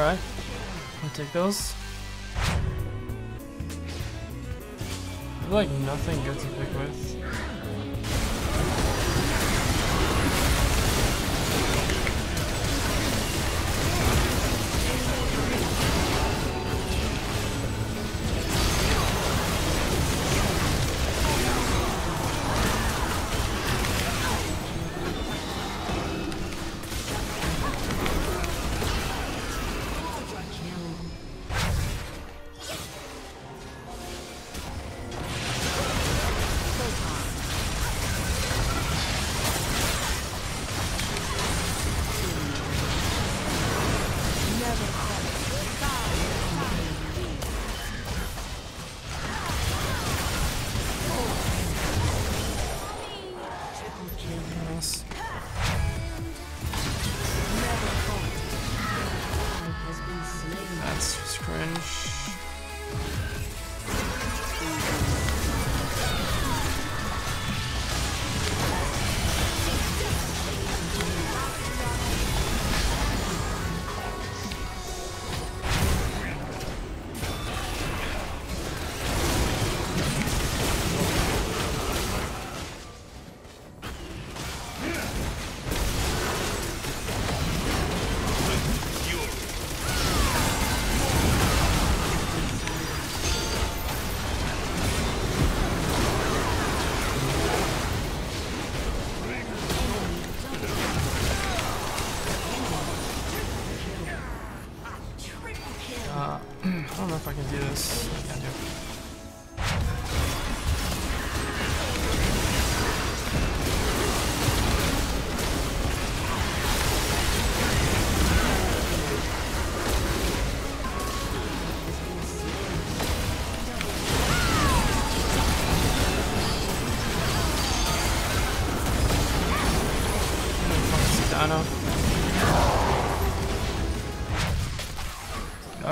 Alright. I'll take those. like nothing good to pick with.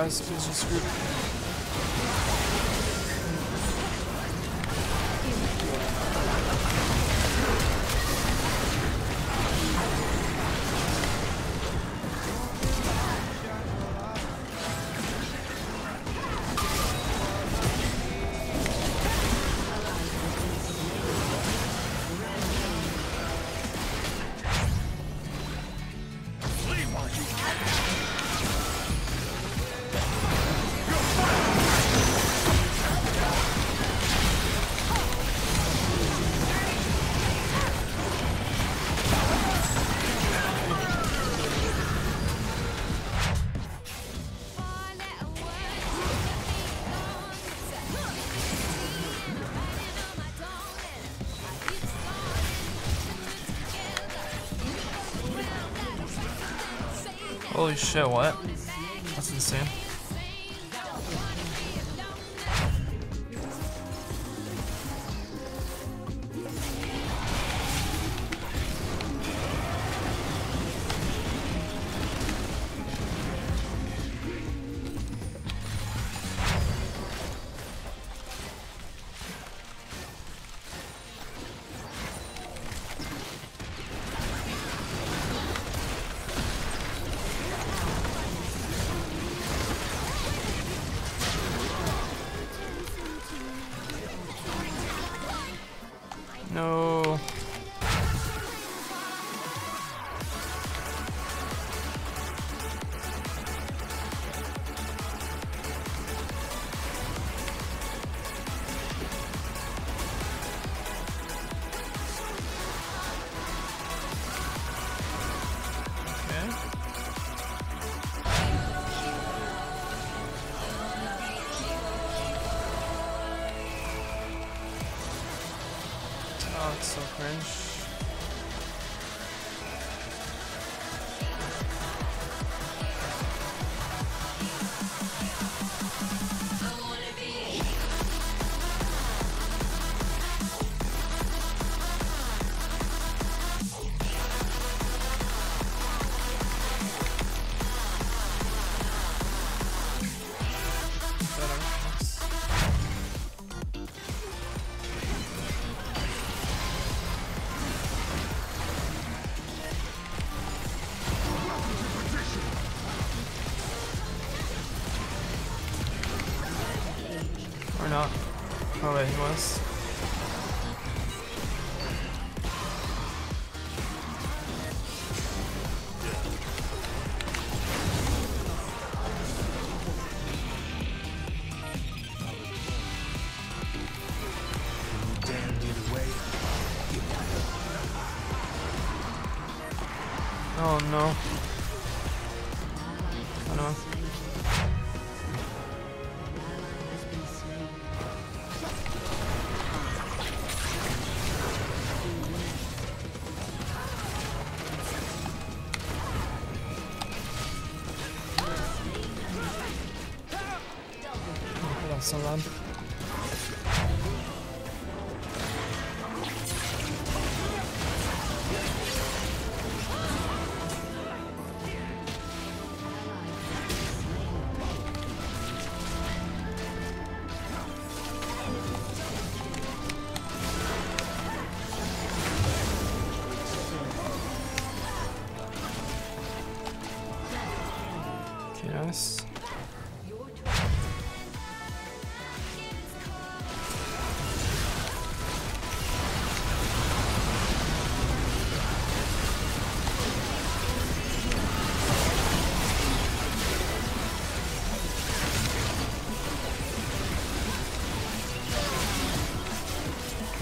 mais peso escuro. Holy shit, what? That's insane. Oh, not. Oh he was. Oh no. Oh no. That's so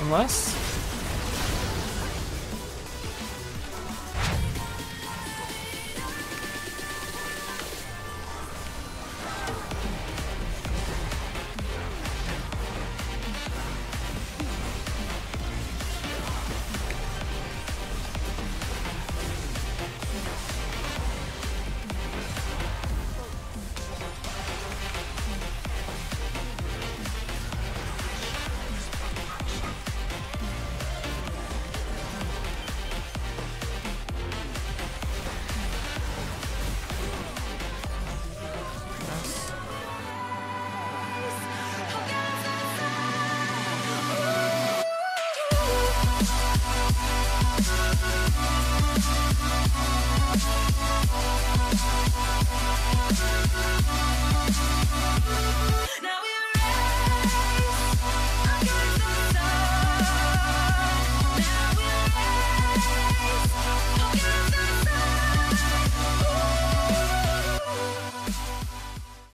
Unless